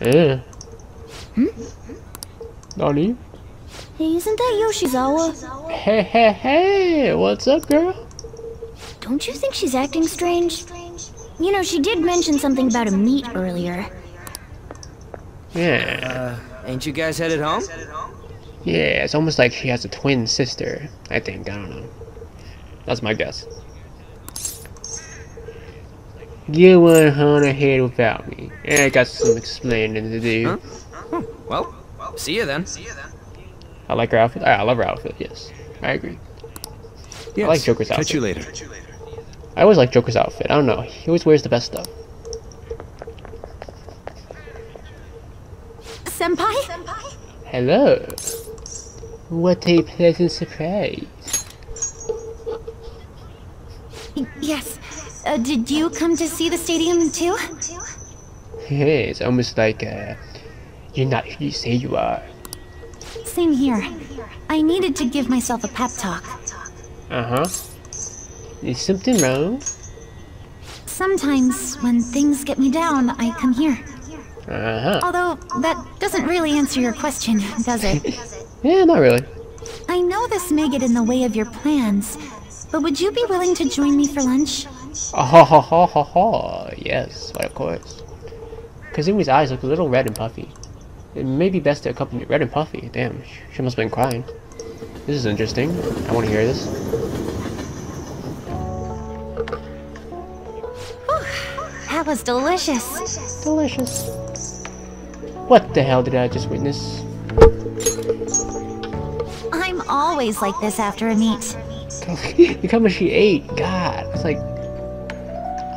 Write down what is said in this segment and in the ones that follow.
Eh. Hmm? Nani? Hey, isn't that Yoshizawa? Hey, hey, hey! What's up, girl? Don't you think she's acting strange? You know, she did mention something about a meet earlier. Yeah. Uh, ain't you guys headed home? Yeah, it's almost like she has a twin sister. I think. I don't know. That's my guess. You went on ahead without me. And I got some explaining to do. Huh? Oh, well, see you then. I like her outfit. I love her outfit. Yes, I agree. Yes. I like Joker's outfit. Catch you later. I always like Joker's outfit. I don't know. He always wears the best stuff. Senpai? Hello. What a pleasant surprise. Yes. Uh, did you come to see the stadium too? Hey, it's almost like uh, you're not who you say you are. Same here. I needed to give myself a pep talk. Uh huh. Is something wrong? Sometimes, when things get me down, I come here. Uh huh. Although, that doesn't really answer your question, does it? Yeah, not really. I know this may get in the way of your plans, but would you be willing to join me for lunch? Oh, ha ha ha ha ha. Yes, of course. Kasumi's eyes look a little red and puffy. It may be best to accompany red and puffy. Damn, she must have been crying. This is interesting. I want to hear this. That was delicious. Delicious. What the hell did I just witness? I'm always like this after a meet. Look how much she ate. God, it's like...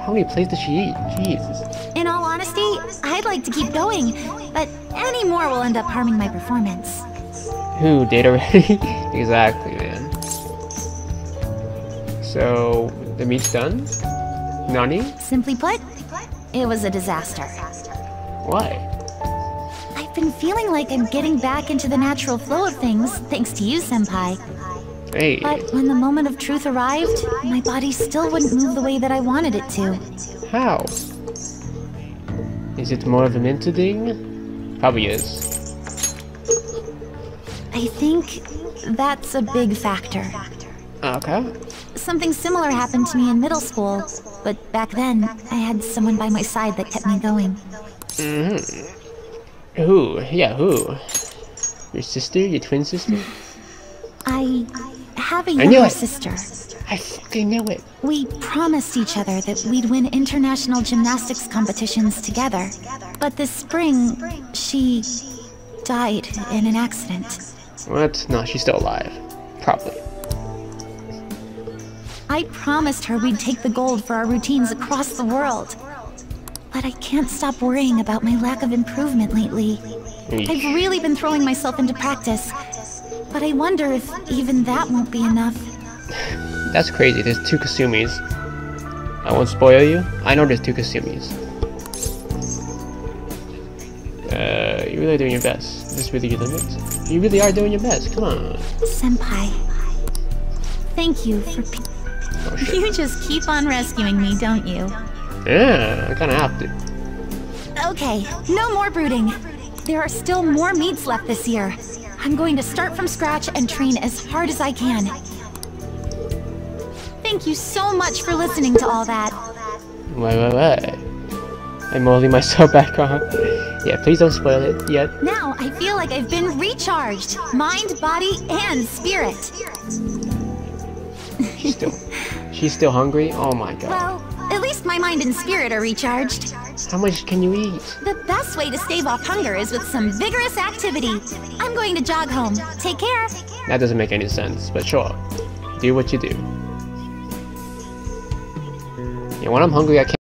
How many plates did she eat? Jesus. In all honesty, I'd like to keep going, but any more will end up harming my performance. Who did already? exactly, man. So, the meet's done? Nani? Simply put, it was a disaster. Why? I've been feeling like I'm getting back into the natural flow of things, thanks to you, Senpai. Hey. But when the moment of truth arrived, my body still wouldn't move the way that I wanted it to. How? Is it more of a mental thing? Probably is. I think that's a big factor. Okay. Something similar happened to me in middle school, but back then, I had someone by my side that kept me going. Mm-hmm. Who? Yeah, who? Your sister? Your twin sister? I have a younger sister. I fucking knew it. We promised each other that we'd win international gymnastics competitions together. But this spring, she died in an accident. What? No, she's still alive. Probably. I promised her we'd take the gold for our routines across the world. But I can't stop worrying about my lack of improvement lately. I've really been throwing myself into practice. But I wonder if even that won't be enough. That's crazy. There's two Kasumis. I won't spoil you. I know there's two Kasumis. Uh, you're really doing your best. Is this really your limit? You really are doing your best. Come on. Senpai. Thank you for. P- Oh shit. you just keep on rescuing me, don't you? Yeah, I kind of have to. Okay, no more brooding. There are still more meets left this year. I'm going to start from scratch and train as hard as I can. Thank you so much for listening to all that. Wait, wait, wait. I'm molding myself back on. Yeah, please don't spoil it yet. Now I feel like I've been recharged mind, body, and spirit. She's still, she's still hungry. Oh my god. Well, at least my mind and spirit are recharged. How much can you eat? The best way to stave off hunger is with some vigorous activity. I'm going to jog home. Take care. That doesn't make any sense, but sure. Do what you do. Yeah, when I'm hungry, I can't.